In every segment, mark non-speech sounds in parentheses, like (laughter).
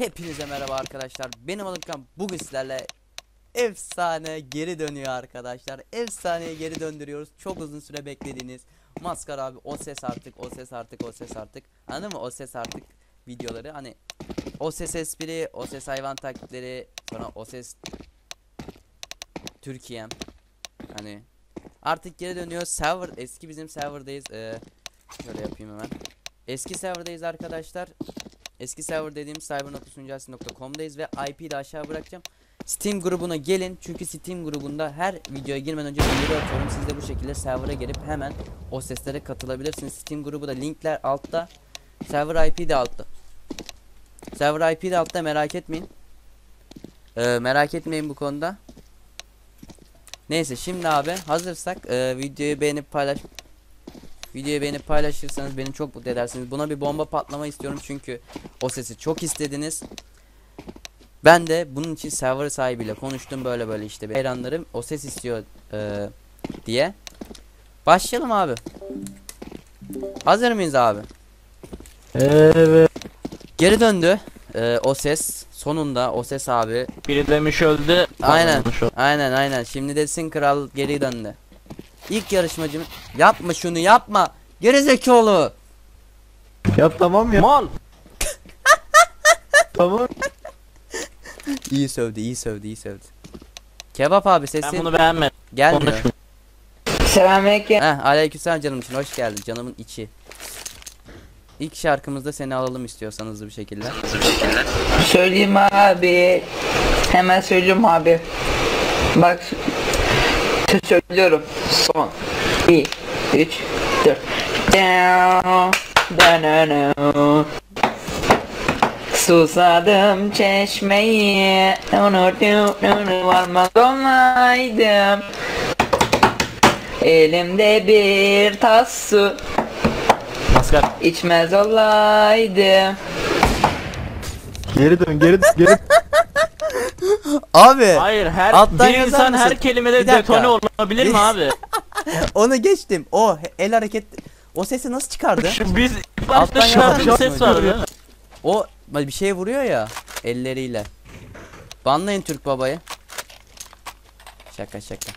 Hepinize merhaba arkadaşlar. Benim adım Kan. Bugün sizlerle efsane geri dönüyor arkadaşlar. Efsaneye geri döndürüyoruz. Çok uzun süre beklediğiniz Maskar abi o ses artık, o ses artık, o ses artık. Anladın mı? O ses artık videoları. Hani o ses espri, o ses hayvan taklitleri, sonra o ses Türkiye'm. Hani artık geri dönüyor. Server eski bizim serverdayız. Ee, şöyle yapayım hemen. Eski serverdayız arkadaşlar. Eski server dediğim cyber.sunucuası.com'dayız ve IP'yi de aşağı bırakacağım. Steam grubuna gelin çünkü Steam grubunda her videoya girmeden önce bildirim atıyorum. Siz de bu şekilde server'a gelip hemen o seslere katılabilirsiniz. Steam grubu da linkler altta. Server IP de altta. Server IP de altta merak etmeyin. Ee, merak etmeyin bu konuda. Neyse şimdi abi hazırsak e, videoyu beğenip paylaş Videoyu beğenip paylaşırsanız beni çok mutlu edersiniz. Buna bir bomba patlama istiyorum çünkü o sesi çok istediniz. Ben de bunun için server sahibiyle konuştum böyle böyle işte. Hayranlarım o ses istiyor e, diye. Başlayalım abi. Hazır mıyız abi? Evet. Geri döndü e, o ses. Sonunda o ses abi. Biri demiş öldü. Aynen. Aynen aynen. Şimdi desin kral geri döndü. İlk yarışmacım yapma şunu yapma. Gerizekalı. Ya tamam ya. Mal. (laughs) Tamam. İyi sövdü, iyi sövdü, iyi sövdü. Kebap abi Ben sesin bunu beğenmedim. gelmiyor. Selamünaleyküm. Heh, aleykümselam canım için hoş geldin canımın içi. İlk şarkımızda seni alalım istiyorsan hızlı bir şekilde. Söyleyeyim abi. Hemen söyleyeyim abi. Bak s- söylüyorum. Son. 1 3 4 Down, down, Susadım çeşmeyi Unuttum onu varmaz olmaydım Elimde bir tas su Maskar. içmez olaydım Geri dön geri geri. (laughs) Abi Hayır her Alttan bir yazar insan mısın? her kelimede Bir dakika. detone olabilir mi abi? (laughs) onu geçtim. O he- el hareket o sesi nasıl çıkardı? Şu (laughs) biz ilk Alttan başta çıkardığımız yazar ses mısın vardı? O bir şeye vuruyor ya elleriyle. Banlayın Türk babayı. Şaka şaka.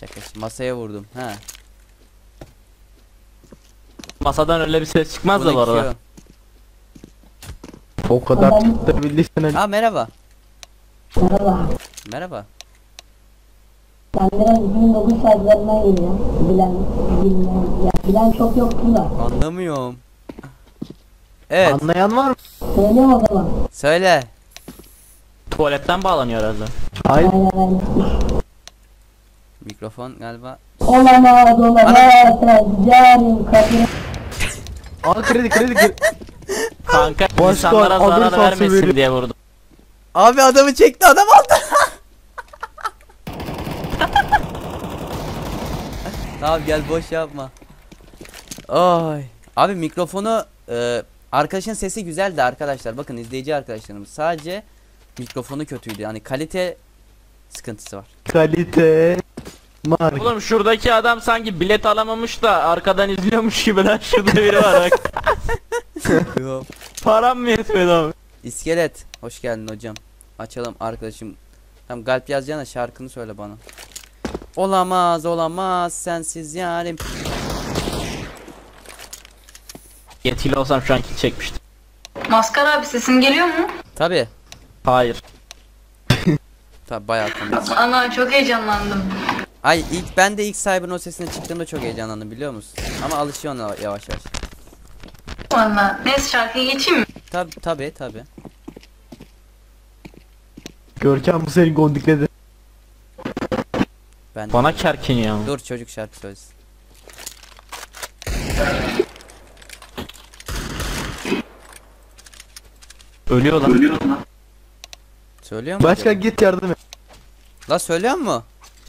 Şaka masaya vurdum. Ha. Masadan öyle bir ses çıkmaz da Bunu bu arada. Q. O kadar tutabildiysen Ha merhaba. Merhaba. Merhaba. Ben biraz 2009 şarkılarından geliyorum. Bilen, bilmeyen, ya bilen çok yoktu da. Anlamıyorum. Evet anlayan var mı? Söyleyeyim o zaman. söyle. Tuvaletten bağlanıyor herhalde. Hayır. Aynen aynen. Mikrofon galiba. Olamaz olamaz. Carim kapını. Al kredi kredi kredi. Kanka Başka insanlara zarar vermesin veriyor. diye vurdum. Abi adamı çekti adam aldı. tamam gel boş yapma. Ay. Abi mikrofonu e, arkadaşın sesi güzeldi arkadaşlar. Bakın izleyici arkadaşlarımız. Sadece mikrofonu kötüydü. Yani kalite sıkıntısı var. Kalite. Mark. Oğlum şuradaki adam sanki bilet alamamış da arkadan izliyormuş gibi lan şurada biri var bak. (laughs) Param mı yetmedi abi? İskelet. Hoş geldin hocam. Açalım arkadaşım. Tam galp yazacağına şarkını söyle bana. Olamaz olamaz sensiz yarim. Yetkili olsam şu an kill çekmiştim. Maskar abi sesim geliyor mu? Tabi. Hayır. (laughs) Tabi bayağı komik. Ana çok heyecanlandım. Ay ilk ben de ilk Cyber'ın o sesine çıktığımda çok heyecanlandım biliyor musun? Ama alışıyorsun yavaş yavaş. Valla. Neyse şarkıya geçeyim mi? Tabi tabi tabi. Görkem bu seni gondikledi. Ben Bana kerkin ya. Dur çocuk şarkı söylesin. Ölüyor lan. Söylüyor mu? Başka acaba? git yardım et. La söylüyor mu?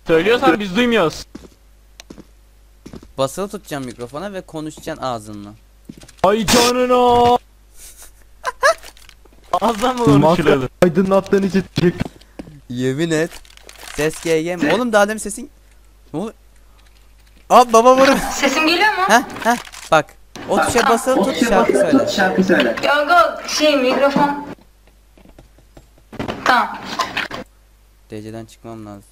Söylüyorsan biz duymuyoruz. Basılı tutacaksın mikrofona ve konuşacaksın ağzınla. Ay canına. Ağızdan mı Maskar konuşuluyordu? aydınlattığın için teşekkür Yemin et. Ses GG mi? Oğlum daha demin sesin... Ne oluyor? Aa baba vurun. (laughs) Sesim geliyor mu? heh heh bak. O tuşa basılı tut şarkı söyle. Yok yok şey mikrofon. Tamam. DC'den çıkmam lazım.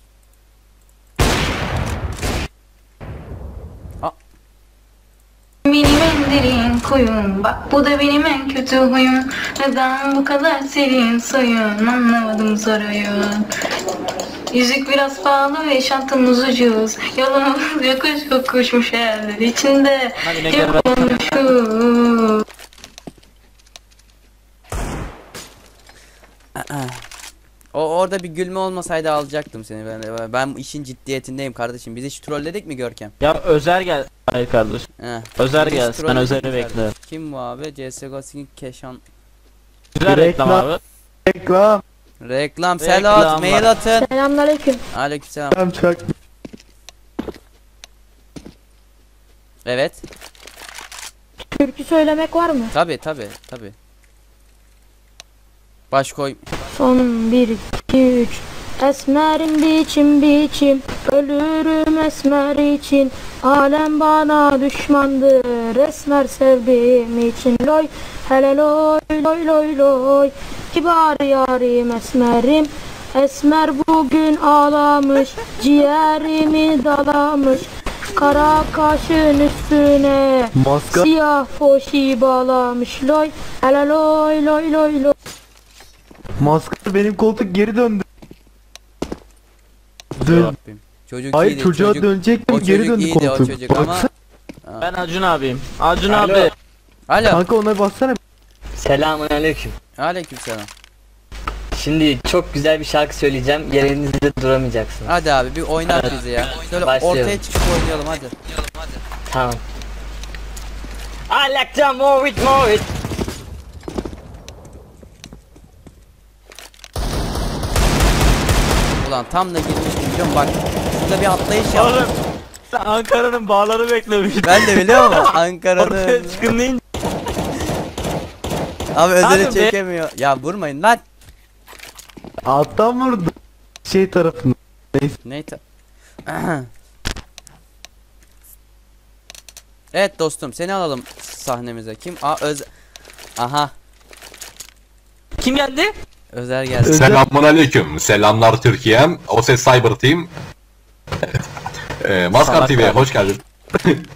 Kuyum Bak bu da benim en kötü huyum Neden bu kadar serin soyun Anlamadım soruyu Yüzük biraz pahalı ve şantamız ucuz Yolumuz (laughs) yokuş kokuşmuş yerler içinde bak. Yapılmışız O orada bir gülme olmasaydı alacaktım seni. Ben ben işin ciddiyetindeyim kardeşim. Biz hiç trolledik mi Görkem? Ya Özer gel. Hayır kardeş. Heh. Özer Biz gelsin. Ben Özer'i kardeşim? Kim bu abi? CSGO Skin Keşan. Güzel reklam Reklam. abi. Reklam. Reklam Reklam selam var. mail atın. Selamünaleyküm. Aleykümselam. Reklam çak. Evet. Türkü söylemek var mı? Tabi tabi tabi. Baş koy. Son 1, 2, 3. Esmerim biçim biçim Ölürüm esmer için. Alem bana düşmandır Esmer sevdiğim için. Loy hele loy loy loy loy. Kibar yarim esmerim Esmer bugün ağlamış. Ciğerimi dalamış Kara kaşın üstüne. Maskar. Siyah poşi bağlamış. Loy hele loy loy loy loy. Maskar benim koltuk geri döndü. Dön. Rabbim. Çocuk Hayır iyiydi, çocuğa çocuk. dönecektim o geri çocuk döndü iyiydi, o koltuk. çocuk ama- Baksana. Ben Acun abiyim. Acun abi. Alo. Kanka ona bassana. Selamünaleyküm. Aleykümselam. Şimdi çok güzel bir şarkı söyleyeceğim. Yerinizde duramayacaksınız. Hadi abi bir oynat bizi ya. Şöyle Başlayalım. ortaya çıkıp oynayalım hadi. Tamam. I like to move it, move it. Ulan tam da girmiştim biliyorum bak. Şurada bir atlayış yap. Oğlum. Ankara'nın bağları beklemiştim. Ben de biliyor musun? Ortaya (laughs) Ankara'nın. çıkın deyince. Abi özeli çekemiyor. Ya vurmayın lan. Alttan vurdu. Şey tarafını. Neyse. Neyse. (clears throat) evet dostum seni alalım sahnemize. Kim? Aa öz... Aha. Kim geldi? Özer geldi. Özer- Selamun aleyküm. Selamlar Türkiye'm. O ses Cyber Team. Evet. Ee, Maskar TV'ye hoş geldin.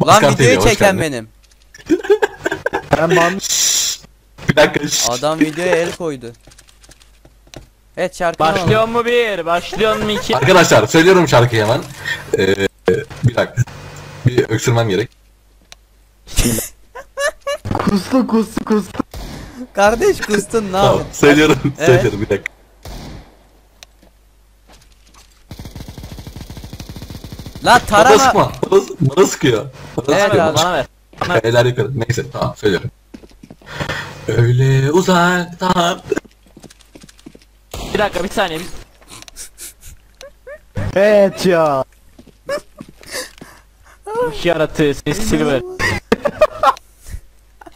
Lan videoyu çeken benim. Ben ban (laughs) Bir dakika. şşş. Adam videoya el koydu. Evet şarkı? Başlıyor mu bir? Başlıyor mu iki? Arkadaşlar söylüyorum şarkıyı hemen. Ee, bir dakika. Bir öksürmem gerek. (laughs) kustu kustu kustu. Kardeş kustun ne Tamam. yapıyorsun? Söylüyorum. Evet. Söylüyorum bir dakika. La Bana tarama. sıkma. Bana, bana sıkıyor. Bana Evet sıkıyor. abi. Bana ver. Eller yukarı. Neyse tamam söylüyorum. Öyle uzaktan. Bir dakika bir saniye. Bir... Evet ya. Yaratığı seni silver.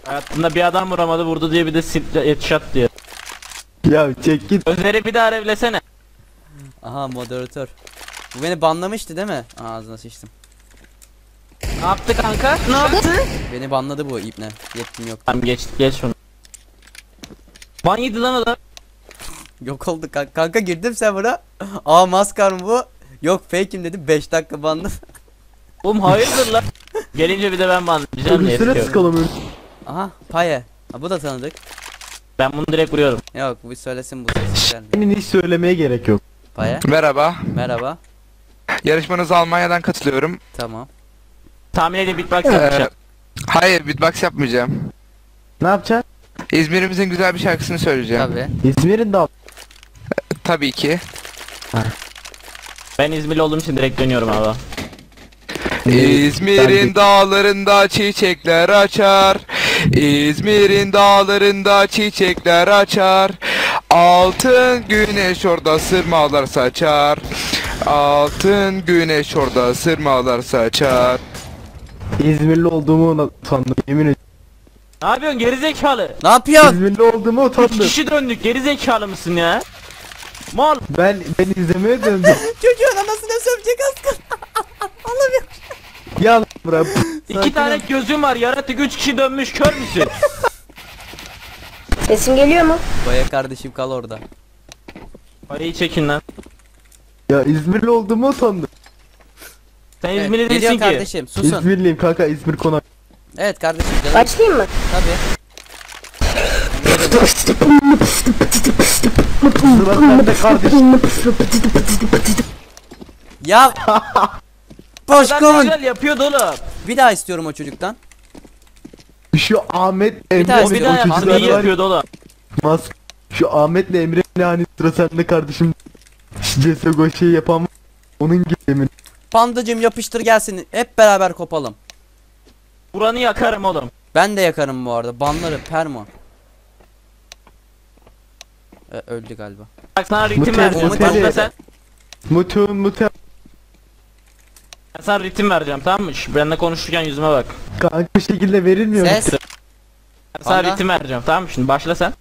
Hayatında bir adam vuramadı vurdu diye bir de headshot diyor. Ya çek git. Özer'i bir daha revlesene. Aha moderatör. Bu beni banlamıştı değil mi? Aa, Ağzına sıçtım. Ne yaptı kanka? Ne yaptı? Beni banladı bu ipne. Yetkim yok. Tamam geç geç şunu. Ban yedi lan adam. Yok oldu kanka. Kanka girdim server'a. (laughs) Aa maskar mı bu? Yok fake'im dedim 5 dakika banlı. Oğlum hayırdır lan. (laughs) Gelince bir de ben banlayacağım diye Üstüne sıkalım. Aha paye. Ha, bu da tanıdık. Ben bunu direkt vuruyorum. Yok bu söylesin bu ses gelmiyor. Senin hiç söylemeye gerek yok. Paye. Merhaba. Merhaba. Yarışmanıza Almanya'dan katılıyorum. Tamam. Tahmin edin beatbox Ee, yapacağım. hayır beatbox yapmayacağım. Ne yapacaksın? İzmir'imizin güzel bir şarkısını söyleyeceğim. Tabi. İzmir'in de Tabii ki. Ben İzmirli olduğum için direkt dönüyorum abi. İzmir'in dağlarında çiçekler açar. İzmir'in dağlarında çiçekler açar. Altın güneş orada sırmalar saçar. Altın güneş orada sırmalar saçar. İzmirli olduğumu utandım. Yemin ederim. Ne yapıyorsun gerizekalı? Ne yapıyorsun? İzmirli olduğumu utandım. kişi döndük gerizekalı mısın ya? Mal. Ben ben izlemeye döndüm. (laughs) Çocuğun anasına sövecek az kaldı. Ya bırak. (laughs) İki tane gözüm var yaratık üç kişi dönmüş kör müsün? (laughs) Sesim geliyor mu? Baya kardeşim kal orada. Ay çekin lan. Ya İzmirli olduğumu sandım. Sen Evet, İzmirli geliyor değilsin ki. kardeşim susun. İzmirliyim kanka İzmir konak. Evet kardeşim canım. Başlayayım mı? Tabii. Sıra sende kardeşim. Ya (laughs) Adam Başkan. güzel yapıyordu oğlum. Bir daha istiyorum o çocuktan. Şu Ahmet Emre daha- O bir daha çocuklar yaptı iyi var. yapıyordu oğlum. Mas şu Ahmet'le Emre'yle hani sıra sende kardeşim. CSGO şey yapan onun gibi emin. Pandacım yapıştır gelsin. Hep beraber kopalım. Buranı yakarım oğlum. Ben de yakarım bu arada. Banları permo. E, öldü galiba. Bak sana ritim Mutlu- mutlu- Başla sen. Ben sana ritim vereceğim tamam mı? Şş, Benimle konuşurken yüzüme bak. Kanka bu şekilde verilmiyor mu? Ses. Ben sana Bana- ritim vereceğim tamam mı? Şimdi başla sen.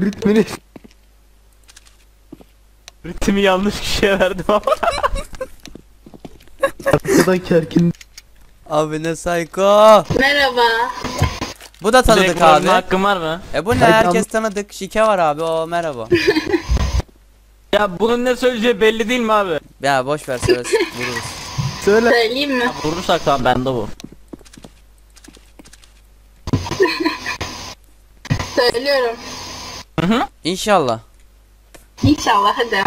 Ritmini Ritmi yanlış kişiye verdim ama. arkadan kerkin. Abi ne psycho. Merhaba. Bu da tanıdık Direkt vurma abi. hakkın var mı? E bu ne Hayır, herkes tanıdık. Şike var abi. O merhaba. (laughs) Ya bunun ne söyleyeceği belli değil mi abi? ya boş ver söyle. Vururuz. (laughs) Söyle. Söyleyeyim mi? Vurursak tamam bende bu. (laughs) Söylüyorum. İnşallah. İnşallah hadi.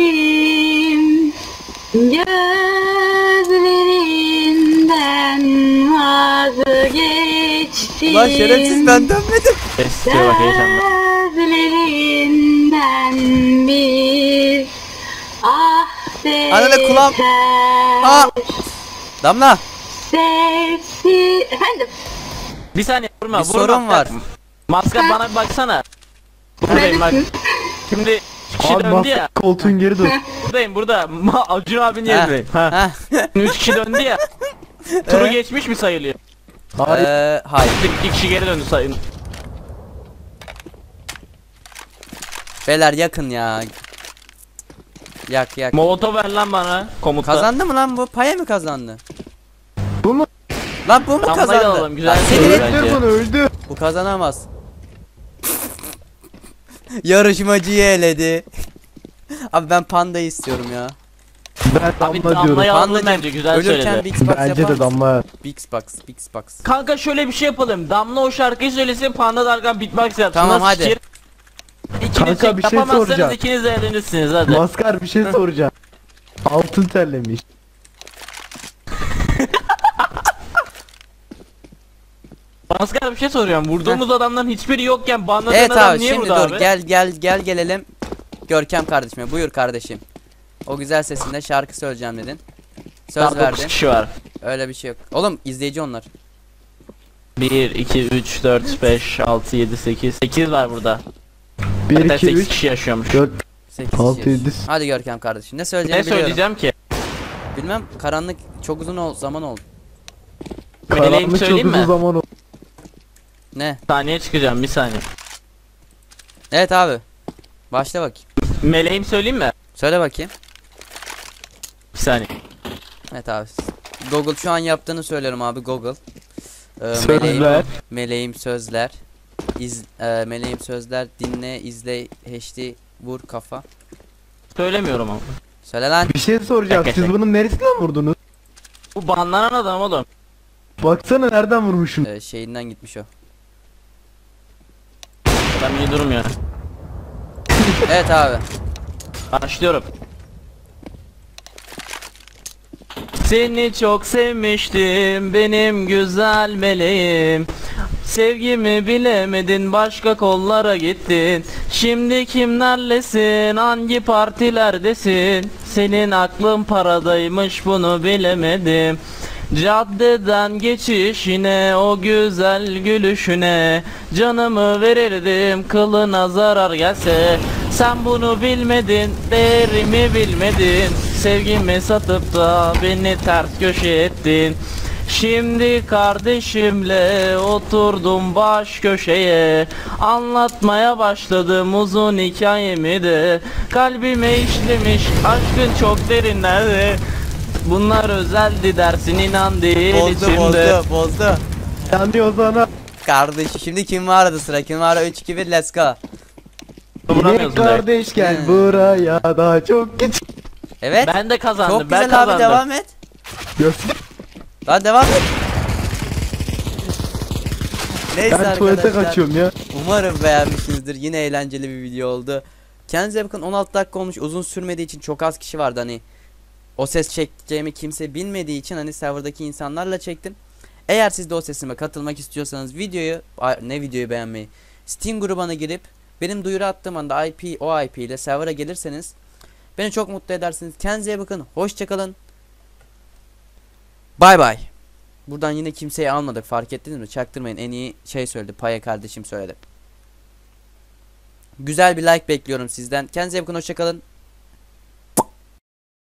Vazgeçtim gözlerinden vazgeçtim. Ulan şerefsiz ben dönmedim. Eskiye bak heyecanla. Bir ah Anne de kulağım-. Aa! Damla. Sesi... Efendim? Bir saniye vurma Bir vurma. sorun var. Maska bana bir baksana. Buradayım bak. Şimdi kişi Abi döndü ya. koltuğun geri dur. Buradayım burada. Ma Acun abinin yerindeyim. Ha. ha. Şimdi Üç kişi döndü ya. (laughs) Turu geçmiş mi sayılıyor? Hayır. Eee hayır. İki kişi geri döndü sayın. Beyler yakın ya. Yak yak. Molotov ver lan bana komutta. Kazandı mı lan bu? Paya mı kazandı? Bu mu? Lan bu mu Damlayı kazandı? alalım, güzel Lan bir senin et- bence. Öldür bunu öldü. Bu kazanamaz. (laughs) Yarışmacıyı eledi. (laughs) Abi ben pandayı istiyorum ya. Ben Abi damla diyorum. damlayı bence güzel ölürken söyledi. Big Box Bence de damla. Big Box, Big Box. Kanka şöyle bir şey yapalım. Damla o şarkıyı söylesin Panda Dargan beatbox yapsın. Tamam, Nasıl hadi. fikir? İkiniz Kanka, çek- bir şey yapamazsanız soracağım. ikiniz de eğlenirsiniz hadi. Maskar bir şey soracağım. Altın terlemiş. (laughs) Maskar bir şey soruyorum. Vurduğumuz adamların hiçbiri yokken banladığın Evet adam abi niye şimdi burada dur abi? gel gel gel gelelim. Görkem kardeşime buyur kardeşim. O güzel sesinde şarkı söyleyeceğim dedin. Söz Daha dokuz verdin. kişi var. Öyle bir şey yok. Oğlum izleyici onlar. 1, 2, 3, 4, 5, 6, 7, 8. 8 var burada. 1 Hatta 2 8 3 kişi yaşıyormuş. 4 8 6 kişi. 7 Hadi Görkem kardeşim ne Ne söyleyeceğini biliyorum. söyleyeceğim ki? Bilmem karanlık çok uzun ol zaman oldu. Meleğim Karanlık çok söyleyeyim uzun mi? zaman oldu. Ne? Saniye çıkacağım bir saniye. Evet abi. Başla bakayım. Meleğim söyleyeyim mi? Söyle bakayım. Bir saniye. Evet abi. Google şu an yaptığını söylüyorum abi Google. Ee, Sözler. Meleğim, meleğim sözler. İz, e, meleğim sözler dinle izle HD vur kafa. Söylemiyorum ama. Söyle lan. Bir şey soracağım. Siz şaka. bunun neresinden vurdunuz? Bu banlanan adam oğlum. Baksana nereden vurmuşum. Ee, şeyinden gitmiş o. Adam iyi durmuyor. Evet abi. Başlıyorum. Seni çok sevmiştim benim güzel meleğim. Sevgimi bilemedin başka kollara gittin. Şimdi kimlerlesin hangi partilerdesin? Senin aklın paradaymış bunu bilemedim. Caddeden geçişine o güzel gülüşüne Canımı verirdim kılına zarar gelse. Sen bunu bilmedin değerimi bilmedin Sevgimi satıp da beni ters köşe ettin Şimdi kardeşimle oturdum baş köşeye Anlatmaya başladım uzun hikayemi de Kalbime işlemiş aşkın çok derinlerde Bunlar özeldi dersin inan değil Bozdu içimde bozdu bozdu. Yanıyor sana. Kardeş şimdi kim vardı sıra? Kim var? 3 2 1 let's go. Yine kardeş gel buraya daha çok geç. Evet. Ben de kazandım Çok ben güzel abi kazandım devam et. Daha devam et. Neyse Ben tuvalete arkadaşlar. kaçıyorum ya. Umarım beğenmişsinizdir. Yine eğlenceli bir video oldu. Kendinize bakın 16 dakika olmuş. Uzun sürmediği için çok az kişi vardı hani. O ses çekeceğimi kimse bilmediği için hani serverdaki insanlarla çektim. Eğer siz de o sesime katılmak istiyorsanız videoyu ne videoyu beğenmeyi Steam grubuna girip benim duyuru attığım anda IP o IP ile server'a gelirseniz beni çok mutlu edersiniz. Kendinize bakın. Hoşçakalın. Bay bay. Buradan yine kimseyi almadık fark ettiniz mi? Çaktırmayın en iyi şey söyledi. Paya kardeşim söyledi. Güzel bir like bekliyorum sizden. Kendinize bakın hoşçakalın.